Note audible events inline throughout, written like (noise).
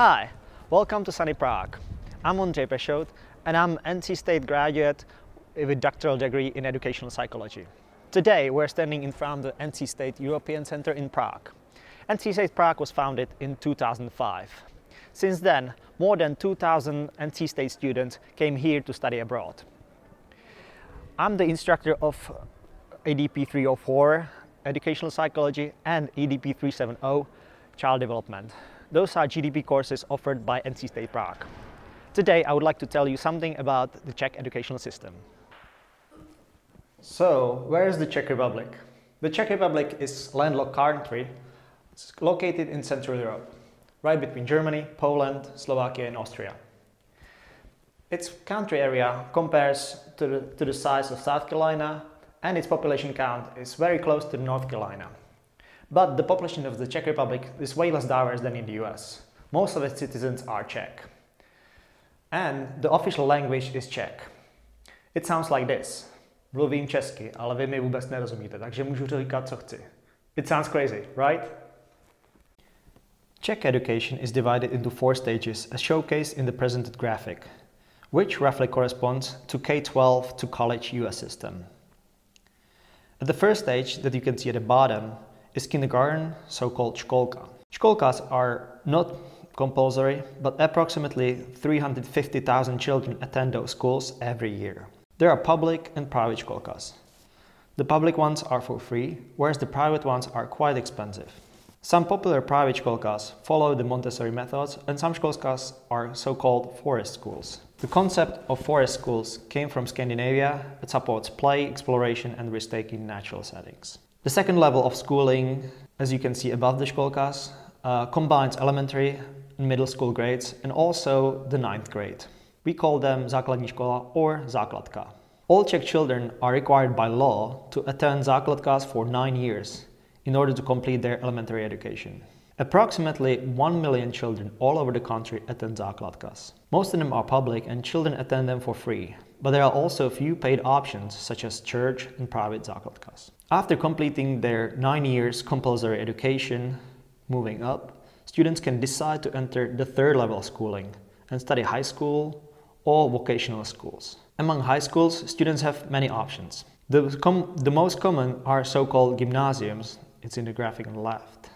Hi, welcome to sunny Prague. I'm Ondřej Pešout and I'm NC State graduate with a doctoral degree in educational psychology. Today we're standing in front of the NC State European Center in Prague. NC State Prague was founded in 2005. Since then, more than 2,000 NC State students came here to study abroad. I'm the instructor of EDP 304, Educational Psychology, and EDP 370, Child Development. Those are GDP courses offered by NC State Prague. Today I would like to tell you something about the Czech educational system. So, where is the Czech Republic? The Czech Republic is landlocked country. It's located in Central Europe, right between Germany, Poland, Slovakia and Austria. Its country area compares to the, to the size of South Carolina and its population count is very close to North Carolina. But the population of the Czech Republic is way less diverse than in the US. Most of its citizens are Czech. And the official language is Czech. It sounds like this. Mluvím česky, ale vy mi vůbec nerozumíte, takže můžu říkat, co chci. It sounds crazy, right? Czech education is divided into four stages as showcased in the presented graphic, which roughly corresponds to K-12 to college US system. At the first stage that you can see at the bottom is kindergarten, so-called školka. Školkas are not compulsory, but approximately 350,000 children attend those schools every year. There are public and private školkas. The public ones are for free, whereas the private ones are quite expensive. Some popular private školkas follow the Montessori methods and some školkas are so-called forest schools. The concept of forest schools came from Scandinavia. It supports play, exploration and risk-taking in natural settings. The second level of schooling, as you can see above the školkas, uh, combines elementary and middle school grades and also the ninth grade. We call them základní škola or základka. All Czech children are required by law to attend základkas for nine years in order to complete their elementary education. Approximately 1 million children all over the country attend základkas. Most of them are public and children attend them for free, but there are also a few paid options such as church and private základkas. After completing their 9 years compulsory education, moving up, students can decide to enter the third level of schooling and study high school or vocational schools. Among high schools, students have many options. The, the most common are so-called gymnasiums, it's in the graphic on the left.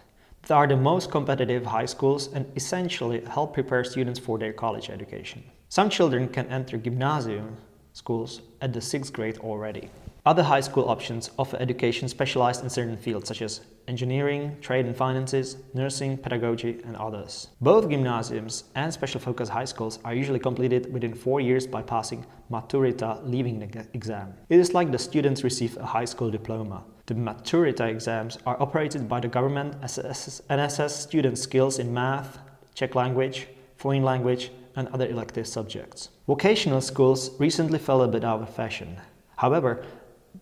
They are the most competitive high schools and essentially help prepare students for their college education. Some children can enter gymnasium schools at the sixth grade already. Other high school options offer education specialized in certain fields such as engineering, trade and finances, nursing, pedagogy and others. Both gymnasiums and special focus high schools are usually completed within four years by passing Maturita leaving exam. It is like the students receive a high school diploma. The Maturita exams are operated by the government and assess students' skills in math, Czech language, foreign language and other elective subjects. Vocational schools recently fell a bit out of fashion. However,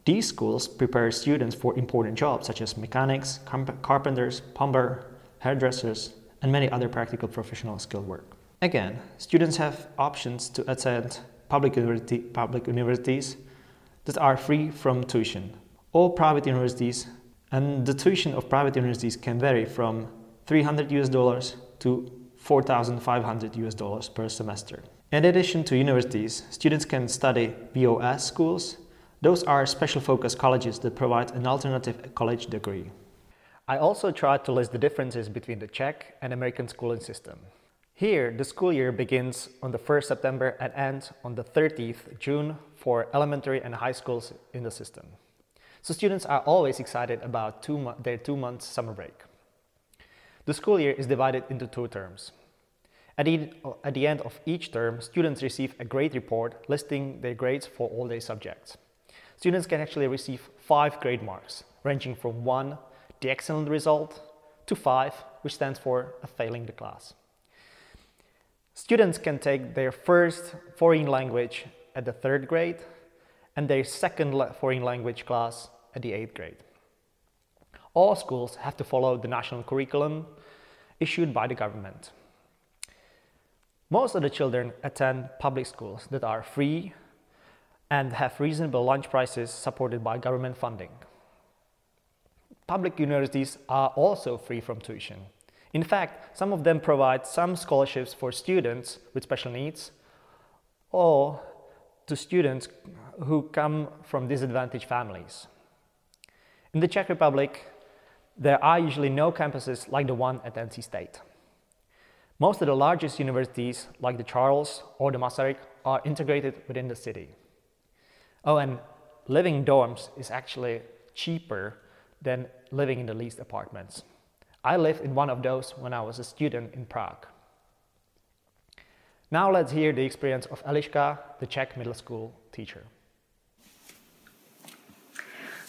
these schools prepare students for important jobs such as mechanics, carpenters, plumber, hairdressers, and many other practical professional skill work. Again, students have options to attend public, university, public universities that are free from tuition. All private universities and the tuition of private universities can vary from 300 US dollars to 4,500 US dollars per semester. In addition to universities, students can study VOS schools those are special focus colleges that provide an alternative college degree. I also tried to list the differences between the Czech and American schooling system. Here, the school year begins on the 1st September and ends on the 30th June for elementary and high schools in the system. So students are always excited about two their two months summer break. The school year is divided into two terms. At the, at the end of each term, students receive a grade report listing their grades for all their subjects students can actually receive five grade marks, ranging from one, the excellent result, to five, which stands for a failing the class. Students can take their first foreign language at the third grade and their second foreign language class at the eighth grade. All schools have to follow the national curriculum issued by the government. Most of the children attend public schools that are free and have reasonable lunch prices supported by government funding. Public universities are also free from tuition. In fact, some of them provide some scholarships for students with special needs or to students who come from disadvantaged families. In the Czech Republic, there are usually no campuses like the one at NC State. Most of the largest universities, like the Charles or the Masaryk, are integrated within the city. Oh, and living in dorms is actually cheaper than living in the leased apartments. I lived in one of those when I was a student in Prague. Now let's hear the experience of Eliška, the Czech middle school teacher.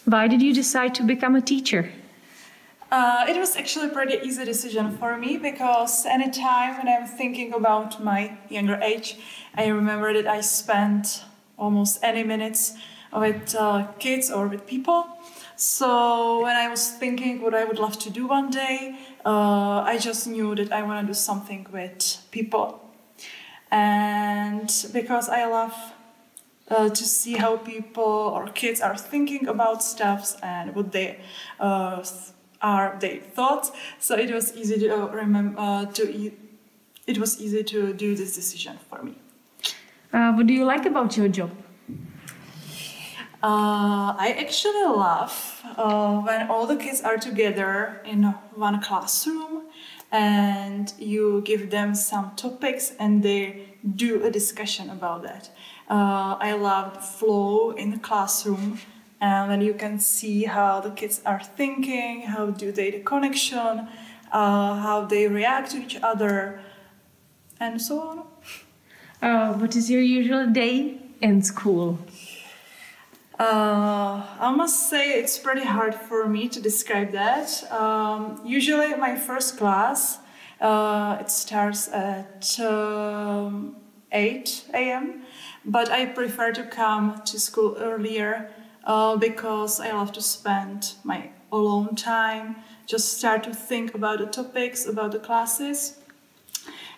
Why did you decide to become a teacher? Uh, it was actually a pretty easy decision for me because anytime when I'm thinking about my younger age, I remember that I spent almost any minutes with uh, kids or with people. So when I was thinking what I would love to do one day, uh, I just knew that I want to do something with people. And because I love uh, to see how people or kids are thinking about stuff and what they uh, are their thoughts, so it was easy to uh, remember uh, to e it was easy to do this decision for me. Uh, what do you like about your job? Uh, I actually love uh, when all the kids are together in one classroom and you give them some topics and they do a discussion about that. Uh, I love flow in the classroom and then you can see how the kids are thinking, how do they the connection, uh, how they react to each other, and so on. Uh, what is your usual day in school? Uh, I must say it's pretty hard for me to describe that. Um, usually, my first class uh, it starts at um, 8 a.m., but I prefer to come to school earlier uh, because I love to spend my alone time, just start to think about the topics, about the classes.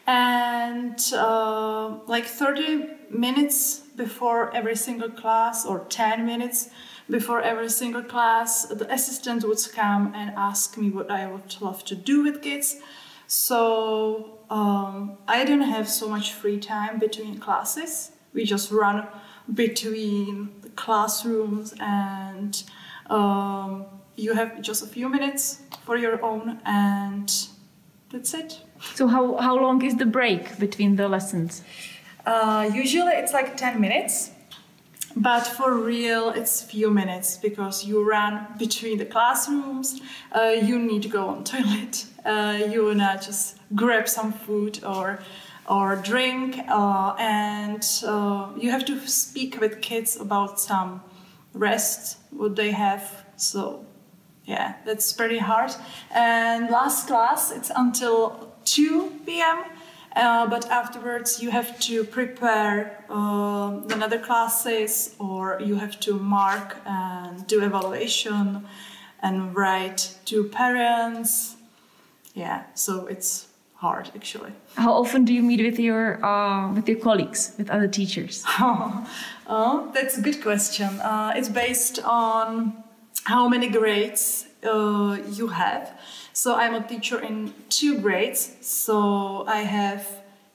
And uh, like 30 minutes before every single class or 10 minutes before every single class, the assistant would come and ask me what I would love to do with kids. So um, I don't have so much free time between classes. We just run between the classrooms and um, you have just a few minutes for your own and that's it. So how, how long is the break between the lessons? Uh, usually it's like 10 minutes, but for real it's few minutes because you run between the classrooms, uh, you need to go on (laughs) toilet, uh, you wanna just grab some food or or drink, uh, and uh, you have to speak with kids about some rest what they have. So yeah, that's pretty hard. And last class it's until 2 p.m. Uh, but afterwards you have to prepare uh, another classes or you have to mark and do evaluation and write to parents yeah so it's hard actually how often do you meet with your uh, with your colleagues with other teachers (laughs) oh, that's a good question uh, it's based on how many grades uh, you have so I'm a teacher in two grades. So I have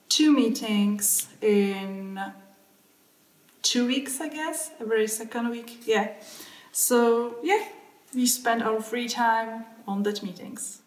two meetings in two weeks, I guess, every second week. Yeah. So yeah, we spend our free time on that meetings.